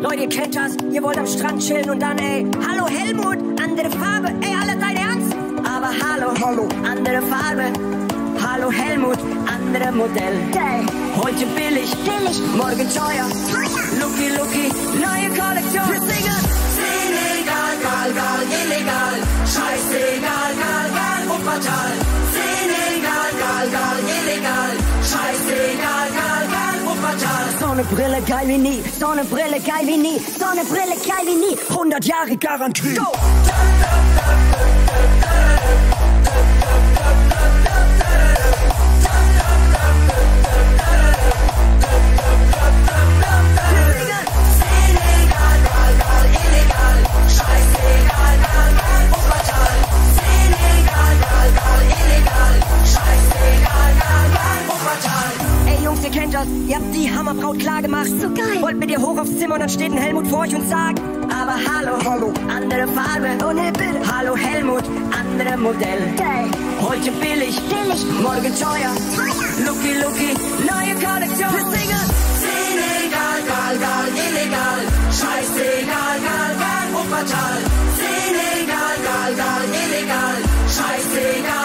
Leute, ihr kennt das, ihr wollt am Strand chillen und dann, ey, hallo Helmut, andere Farbe, ey, alle dein Ernst? Aber hallo, Hallo. andere Farbe, hallo Helmut, andere Modell. Ey, heute billig, billig, morgen teuer, Lucky, Lucky, neue Kollektion. Wir singen Senegal, gal, gal, illegal, scheißegal, gal, gal, Wuppertal. Senegal, gal, gal, Sonnenbrille geil wie nie, Sonnenbrille geil wie nie, Sonnenbrille geil wie nie, 100 Jahre Garantie. Go! Jungs, ihr habt die Hammerbraut klar gemacht. So geil. Wollt mit ihr hoch aufs Zimmer und dann steht ein Helmut vor euch und sagt, aber hallo, Hallo. andere Farbe, oh ne, bitte. Hallo Helmut, andere Modell. Ey, heute billig, billig, morgen teuer. Lucky, Lucky, neue Kollektion. Wir singen Senegal, gal, gal, illegal, scheißegal, gal, gal, Wuppertal. Senegal, gal, gal, illegal, scheißegal.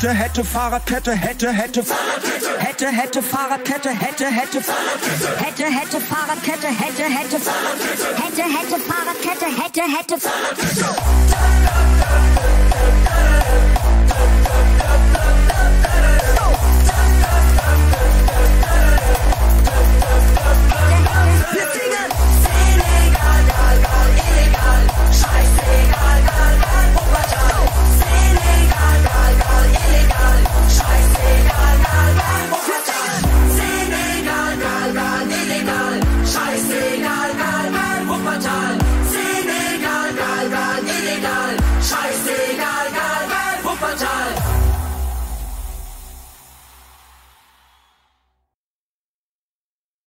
Hätte, hätte, Fahrradkette, hätte, hätte, Fahrradkette. Hätte, hätte, Fahrradkette, hätte, hätte, Fahrradkette. Hätte, hätte, Fahrradkette, hätte, hätte, Fahrradkette. Hätte, hätte, Fahrradkette, hätte, hätte, Fahrradkette.